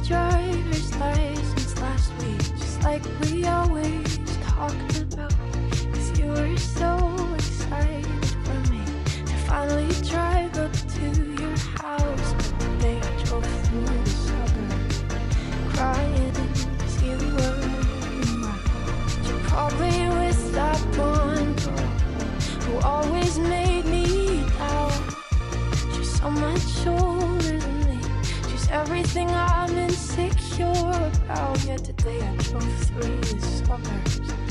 driver's license last week, just like we always talked about. Cause you were so excited for me to finally drive up to your house. But drove through crying you were. You probably that one who always made me doubt. She's she's everything I Oh, out, yet today I drove through the suburbs.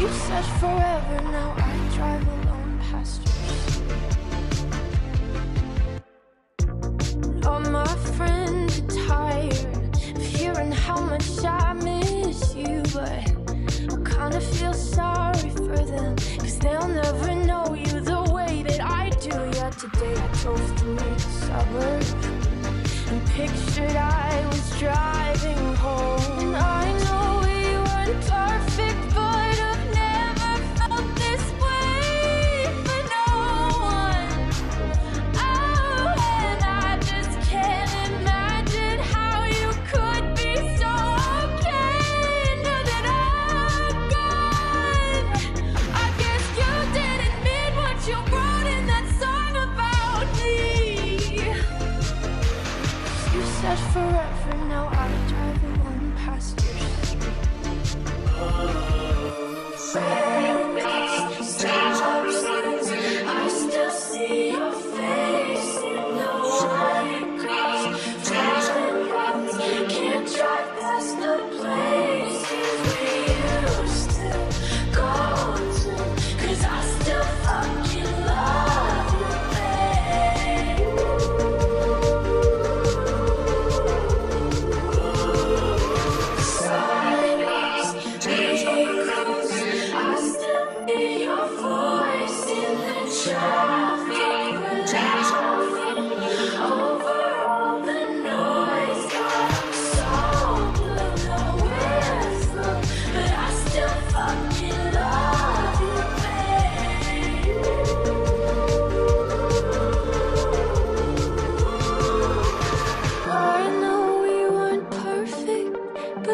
You said forever, now I drive alone past you. All my friends are tired of hearing how much I miss you, but I kinda feel sorry for them, cause they'll never know you the way that I do. Yeah, today I drove through the suburbs and pictured I was driving home.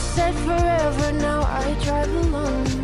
Said forever, now I drive alone